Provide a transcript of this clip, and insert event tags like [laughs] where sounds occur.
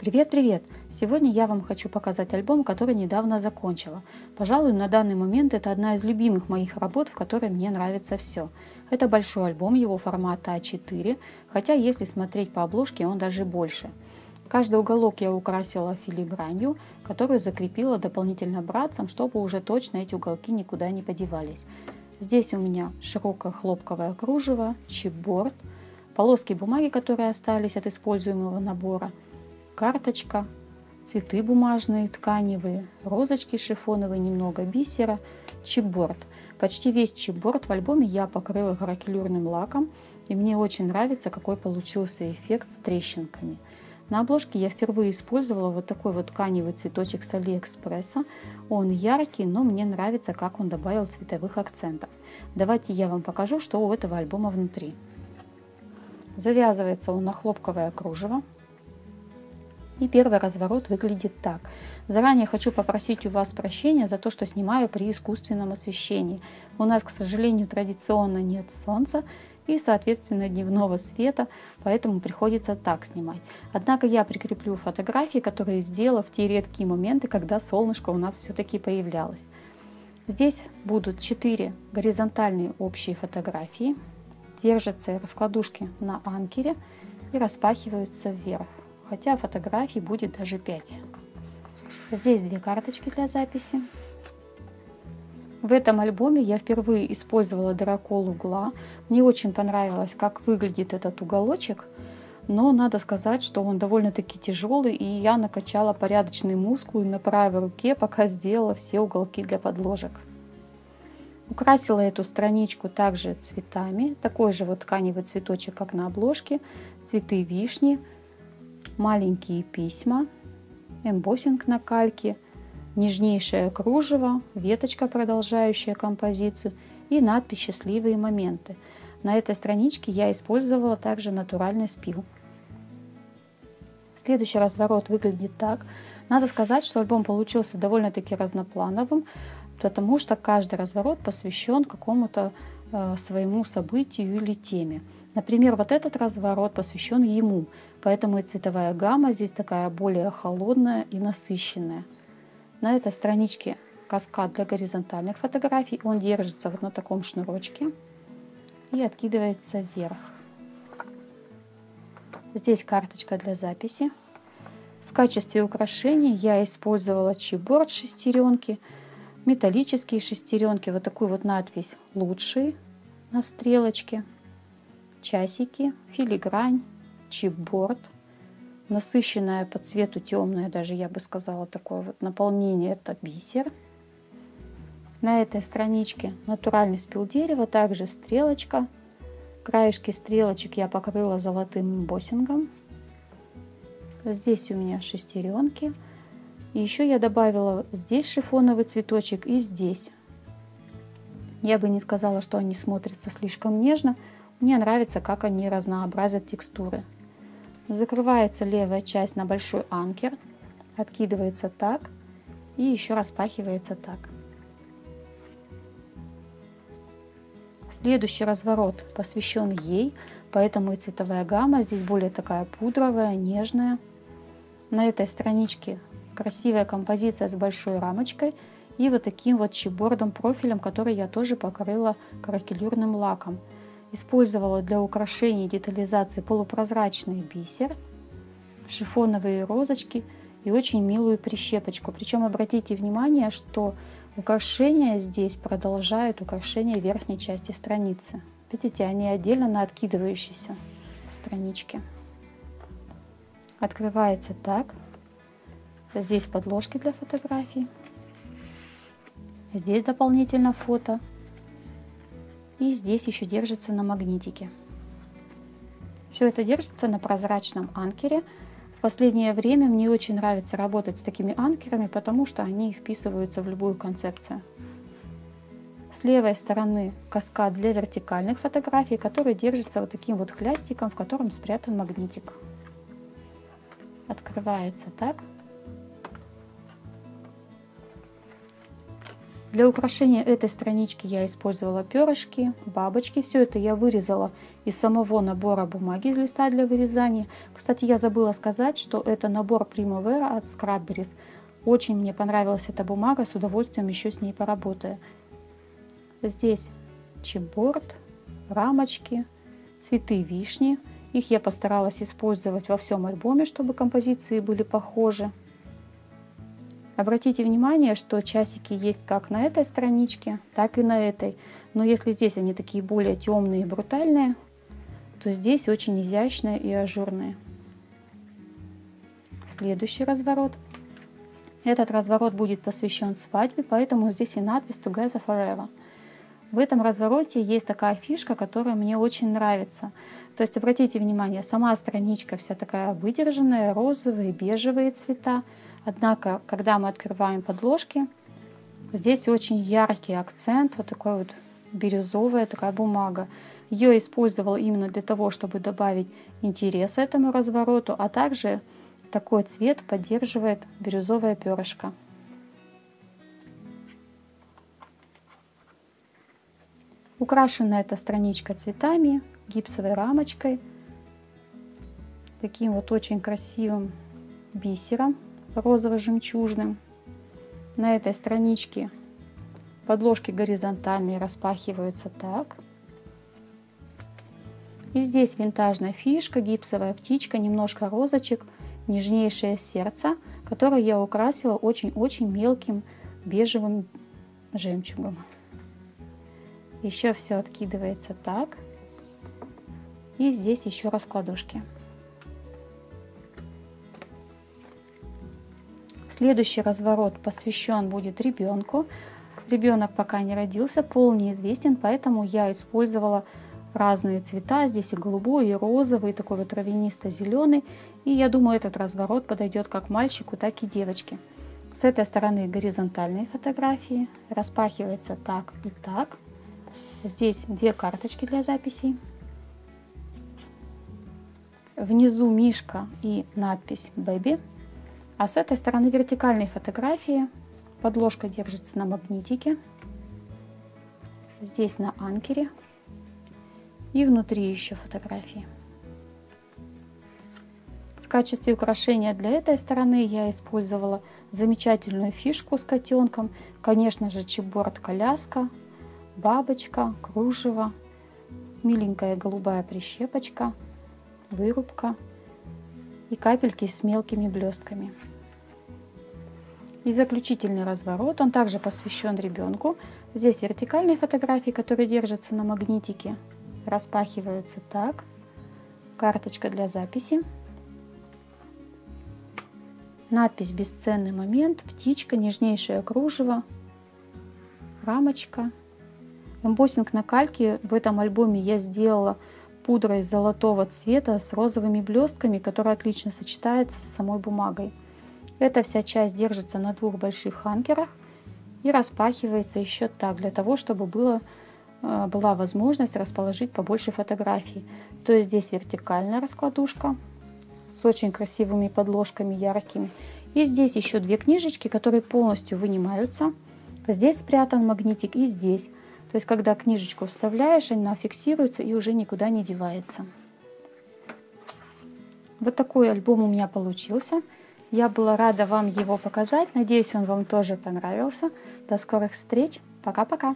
Привет-привет! Сегодня я вам хочу показать альбом, который недавно закончила. Пожалуй, на данный момент это одна из любимых моих работ, в которой мне нравится все. Это большой альбом, его формата А4, хотя если смотреть по обложке, он даже больше. Каждый уголок я украсила филигранью, которую закрепила дополнительно братцем, чтобы уже точно эти уголки никуда не подевались. Здесь у меня широкое хлопковое кружево, чипборд, полоски бумаги, которые остались от используемого набора – карточка, цветы бумажные, тканевые, розочки шифоновые, немного бисера, чипборд. Почти весь чипборд в альбоме я покрыла гракелюрным лаком, и мне очень нравится, какой получился эффект с трещинками. На обложке я впервые использовала вот такой вот тканевый цветочек с Алиэкспресса. Он яркий, но мне нравится, как он добавил цветовых акцентов. Давайте я вам покажу, что у этого альбома внутри. Завязывается он на хлопковое кружево. И первый разворот выглядит так. Заранее хочу попросить у вас прощения за то, что снимаю при искусственном освещении. У нас, к сожалению, традиционно нет солнца и, соответственно, дневного света, поэтому приходится так снимать. Однако я прикреплю фотографии, которые сделала в те редкие моменты, когда солнышко у нас все-таки появлялось. Здесь будут 4 горизонтальные общие фотографии. Держатся раскладушки на анкере и распахиваются вверх хотя фотографий будет даже 5. Здесь две карточки для записи. В этом альбоме я впервые использовала дырокол угла. Мне очень понравилось, как выглядит этот уголочек, но надо сказать, что он довольно-таки тяжелый, и я накачала порядочный мускул на правой руке, [laughs] пока сделала все уголки для подложек. Украсила эту страничку также цветами, такой же вот тканевый цветочек, как на обложке, цветы вишни, маленькие письма, эмбоссинг на кальке, нежнейшее кружево, веточка, продолжающая композицию и надпись «Счастливые моменты». На этой страничке я использовала также натуральный спил. Следующий разворот выглядит так. Надо сказать, что альбом получился довольно-таки разноплановым, потому что каждый разворот посвящен какому-то э, своему событию или теме. Например, вот этот разворот посвящен ему, поэтому и цветовая гамма здесь такая более холодная и насыщенная. На этой страничке каскад для горизонтальных фотографий. Он держится вот на таком шнурочке и откидывается вверх. Здесь карточка для записи. В качестве украшения я использовала чипборд шестеренки, металлические шестеренки, вот такую вот надпись «Лучшие» на стрелочке – часики, филигрань, чипборд, насыщенное по цвету темное, даже я бы сказала, такое вот наполнение, это бисер. На этой страничке натуральный спил дерева, также стрелочка. Краешки стрелочек я покрыла золотым боссингом. Здесь у меня шестеренки. И еще я добавила здесь шифоновый цветочек и здесь. Я бы не сказала, что они смотрятся слишком нежно, мне нравится, как они разнообразят текстуры. Закрывается левая часть на большой анкер, откидывается так и еще распахивается так. Следующий разворот посвящен ей, поэтому и цветовая гамма здесь более такая пудровая, нежная. На этой страничке красивая композиция с большой рамочкой и вот таким вот чипбордом профилем, который я тоже покрыла каракелюрным лаком. Использовала для украшения и детализации полупрозрачный бисер, шифоновые розочки и очень милую прищепочку. Причем обратите внимание, что украшения здесь продолжают украшение верхней части страницы. Видите, они отдельно на откидывающейся страничке. Открывается так. Здесь подложки для фотографий. Здесь дополнительно фото и здесь еще держится на магнитике. Все это держится на прозрачном анкере. В последнее время мне очень нравится работать с такими анкерами, потому что они вписываются в любую концепцию. С левой стороны каскад для вертикальных фотографий, который держится вот таким вот хлястиком, в котором спрятан магнитик. Открывается так. Для украшения этой странички я использовала перышки, бабочки. Все это я вырезала из самого набора бумаги из листа для вырезания. Кстати, я забыла сказать, что это набор Primavera от Scrabberis. Очень мне понравилась эта бумага, с удовольствием еще с ней поработаю. Здесь чипборд, рамочки, цветы вишни. Их я постаралась использовать во всем альбоме, чтобы композиции были похожи. Обратите внимание, что часики есть как на этой страничке, так и на этой. Но если здесь они такие более темные и брутальные, то здесь очень изящные и ажурные. Следующий разворот. Этот разворот будет посвящен свадьбе, поэтому здесь и надпись Together Forever. В этом развороте есть такая фишка, которая мне очень нравится. То есть обратите внимание, сама страничка вся такая выдержанная, розовые, бежевые цвета. Однако, когда мы открываем подложки, здесь очень яркий акцент, вот такой вот бирюзовая такая бумага. Ее использовал именно для того, чтобы добавить интерес этому развороту, а также такой цвет поддерживает бирюзовое перышко. Украшена эта страничка цветами, гипсовой рамочкой, таким вот очень красивым бисером розово-жемчужным. На этой страничке подложки горизонтальные распахиваются так. И здесь винтажная фишка, гипсовая птичка, немножко розочек, нежнейшее сердце, которое я украсила очень-очень мелким бежевым жемчугом. Еще все откидывается так. И здесь еще раскладушки. Следующий разворот посвящен будет ребенку. Ребенок пока не родился, пол неизвестен, поэтому я использовала разные цвета. Здесь и голубой, и розовый, и такой вот травянисто-зеленый. И я думаю, этот разворот подойдет как мальчику, так и девочке. С этой стороны горизонтальные фотографии. Распахивается так и так. Здесь две карточки для записей. Внизу мишка и надпись «Baby». А с этой стороны вертикальной фотографии подложка держится на магнитике. Здесь на анкере. И внутри еще фотографии. В качестве украшения для этой стороны я использовала замечательную фишку с котенком. Конечно же, чипборд-коляска, бабочка, кружево, миленькая голубая прищепочка, вырубка и капельки с мелкими блестками. И заключительный разворот, он также посвящен ребенку. Здесь вертикальные фотографии, которые держатся на магнитике, распахиваются так. Карточка для записи. Надпись «Бесценный момент», птичка, нежнейшее кружево, рамочка. Эмбоссинг на кальке в этом альбоме я сделала пудрой золотого цвета с розовыми блестками, которая отлично сочетается с самой бумагой. Эта вся часть держится на двух больших анкерах и распахивается еще так, для того, чтобы было, э, была возможность расположить побольше фотографий. То есть здесь вертикальная раскладушка с очень красивыми подложками яркими. И здесь еще две книжечки, которые полностью вынимаются. Здесь спрятан магнитик и здесь. То есть, когда книжечку вставляешь, она фиксируется и уже никуда не девается. Вот такой альбом у меня получился. Я была рада вам его показать. Надеюсь, он вам тоже понравился. До скорых встреч. Пока-пока.